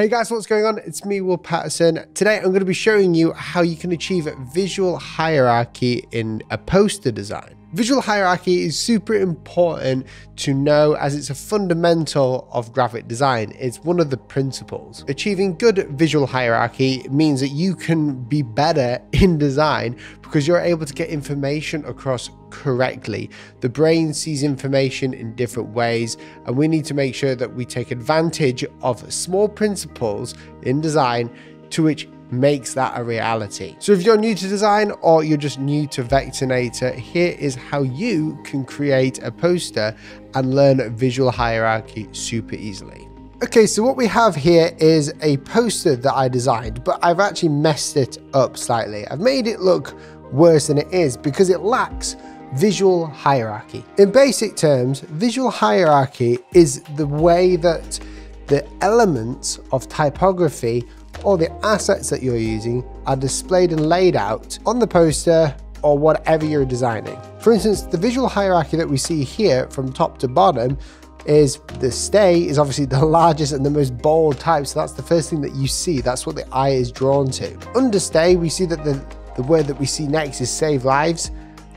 Hey guys, what's going on? It's me, Will Paterson. Today I'm going to be showing you how you can achieve visual hierarchy in a poster design. Visual hierarchy is super important to know as it's a fundamental of graphic design. It's one of the principles. Achieving good visual hierarchy means that you can be better in design because you're able to get information across correctly. The brain sees information in different ways, and we need to make sure that we take advantage of small principles in design to which makes that a reality. So if you're new to design or you're just new to Vectornator, here is how you can create a poster and learn visual hierarchy super easily. Okay, so what we have here is a poster that I designed, but I've actually messed it up slightly. I've made it look worse than it is because it lacks visual hierarchy. In basic terms, visual hierarchy is the way that the elements of typography or the assets that you're using are displayed and laid out on the poster or whatever you're designing. For instance, the visual hierarchy that we see here from top to bottom is the stay is obviously the largest and the most bold type. So that's the first thing that you see. That's what the eye is drawn to. Under stay, we see that the, the word that we see next is save lives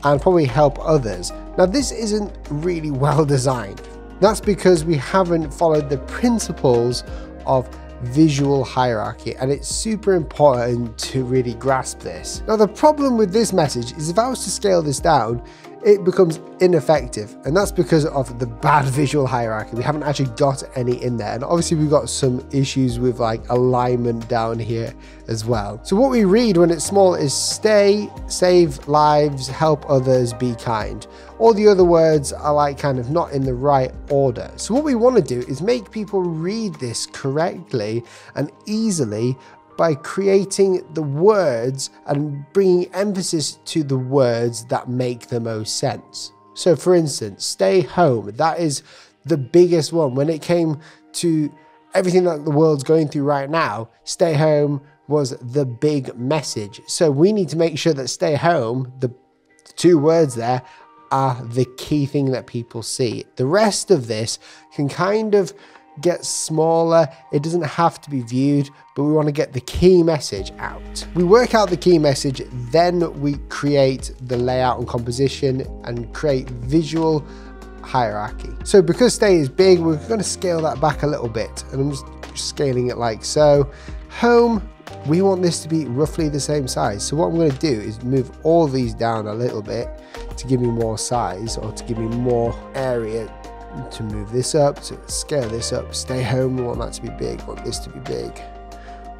and probably help others. Now this isn't really well designed. That's because we haven't followed the principles of visual hierarchy and it's super important to really grasp this. Now the problem with this message is if I was to scale this down, it becomes ineffective and that's because of the bad visual hierarchy. We haven't actually got any in there and obviously we've got some issues with like alignment down here as well. So what we read when it's small is stay save lives help others be kind. All the other words are like kind of not in the right order. So what we want to do is make people read this correctly and easily by creating the words and bringing emphasis to the words that make the most sense. So, for instance, stay home, that is the biggest one. When it came to everything that the world's going through right now, stay home was the big message. So, we need to make sure that stay home, the two words there, are the key thing that people see. The rest of this can kind of get smaller. It doesn't have to be viewed, but we want to get the key message out. We work out the key message, then we create the layout and composition and create visual hierarchy. So because stay is big, we're going to scale that back a little bit. And I'm just scaling it like so. Home, we want this to be roughly the same size. So what I'm going to do is move all these down a little bit to give me more size or to give me more area to move this up, to scale this up, stay home, we want that to be big, want this to be big,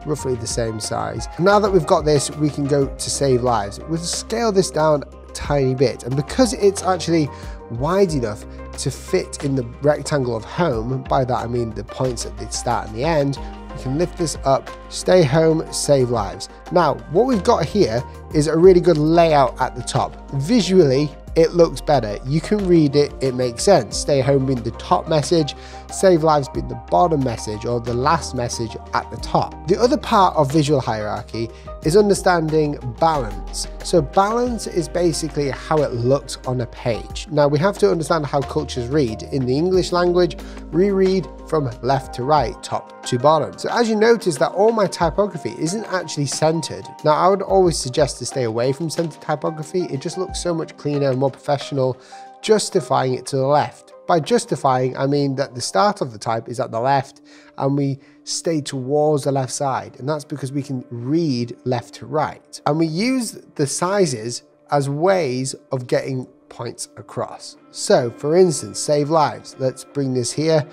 roughly the same size. Now that we've got this, we can go to save lives. We'll scale this down a tiny bit, and because it's actually wide enough to fit in the rectangle of home, by that I mean the points at the start and the end, we can lift this up, stay home, save lives. Now, what we've got here is a really good layout at the top. Visually, it looks better. You can read it, it makes sense. Stay home being the top message, save lives being the bottom message or the last message at the top. The other part of visual hierarchy is understanding balance. So balance is basically how it looks on a page. Now we have to understand how cultures read. In the English language, we read from left to right, top to bottom. So as you notice that all my typography isn't actually centered. Now I would always suggest to stay away from centered typography. It just looks so much cleaner and more professional, justifying it to the left. By justifying, I mean that the start of the type is at the left and we stay towards the left side. And that's because we can read left to right. And we use the sizes as ways of getting points across. So for instance, save lives. Let's bring this here.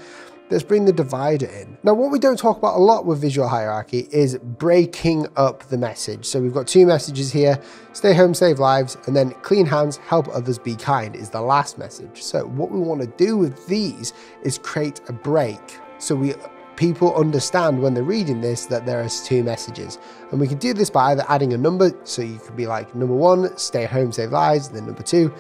Let's bring the divider in. Now, what we don't talk about a lot with visual hierarchy is breaking up the message. So we've got two messages here, stay home, save lives, and then clean hands, help others, be kind is the last message. So what we want to do with these is create a break. So we people understand when they're reading this that there is two messages. And we can do this by either adding a number, so you could be like number one, stay home, save lives, and then number two,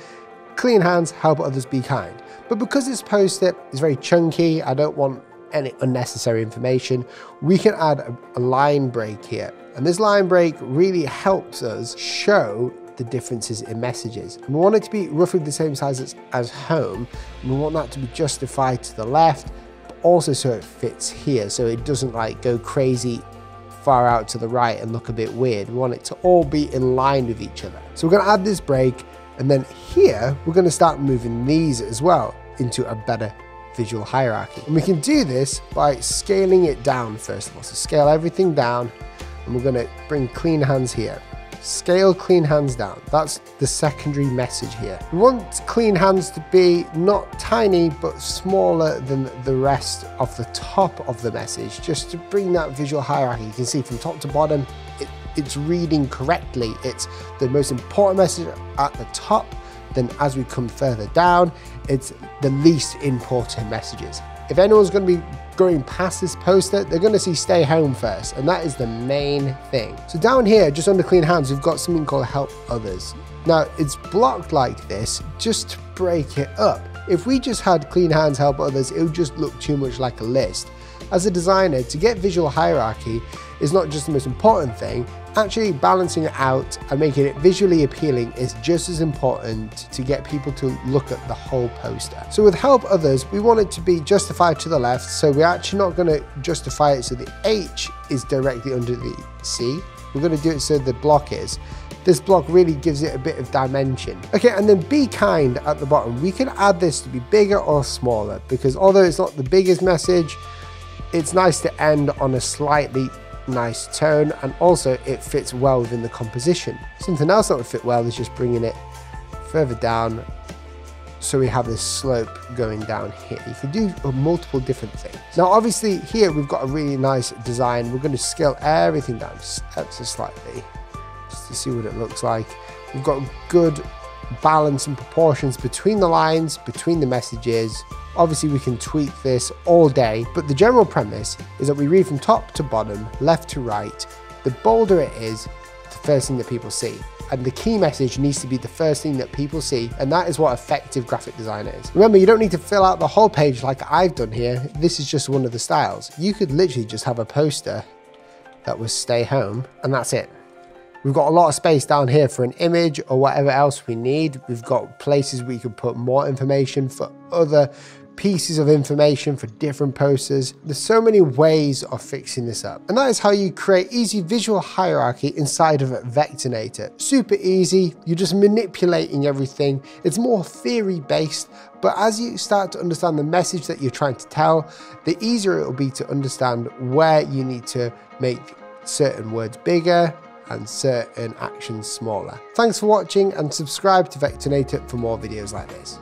clean hands, help others, be kind. But because this post-it is very chunky, I don't want any unnecessary information, we can add a, line break here. And this line break really helps us show the differences in messages. And we want it to be roughly the same size as, as home. And we want that to be justified to the left, but also so it fits here. So it doesn't like go crazy far out to the right and look a bit weird. We want it to all be in line with each other. So we're going to add this break and then here we're going to start moving these as well into a better visual hierarchy. And we can do this by scaling it down first of all. So scale everything down and we're going to bring clean hands here. Scale clean hands down. That's the secondary message here. We want clean hands to be not tiny, but smaller than the rest of the top of the message, just to bring that visual hierarchy. You can see from top to bottom, it, it's reading correctly. It's the most important message at the top. Then as we come further down, it's the least important messages. If anyone's going to be going past this poster, they're going to see stay home first. And that is the main thing. So down here, just under clean hands, we've got something called help others. Now it's blocked like this just to break it up. If we just had clean hands help others, it would just look too much like a list. As a designer, to get visual hierarchy is not just the most important thing, actually balancing it out and making it visually appealing is just as important to get people to look at the whole poster. So with help others, we want it to be justified to the left, so we're actually not going to justify it so the H is directly under the C. We're going to do it so the block is. This block really gives it a bit of dimension. Okay, and then be kind at the bottom. We can add this to be bigger or smaller because although it's not the biggest message, it's nice to end on a slightly nice tone and also it fits well within the composition. Something else that would fit well is just bringing it further down so we have this slope going down here. You can do uh, multiple different things. Now obviously here we've got a really nice design. We're going to scale everything down so slightly just to see what it looks like. We've got good balance and proportions between the lines, between the messages. Obviously we can tweak this all day, but the general premise is that we read from top to bottom, left to right. The bolder it is, the first thing that people see. And the key message needs to be the first thing that people see, and that is what effective graphic design is. Remember, you don't need to fill out the whole page like I've done here. This is just one of the styles. You could literally just have a poster that was stay home, and that's it. We've got a lot of space down here for an image or whatever else we need. We've got places we can put more information for other pieces of information for different posters. There's so many ways of fixing this up. And that is how you create easy visual hierarchy inside of Vectornator. Super easy, you're just manipulating everything. It's more theory based, but as you start to understand the message that you're trying to tell, the easier it will be to understand where you need to make certain words bigger, and certain actions smaller. Thanks for watching and subscribe to Vectornator for more videos like this.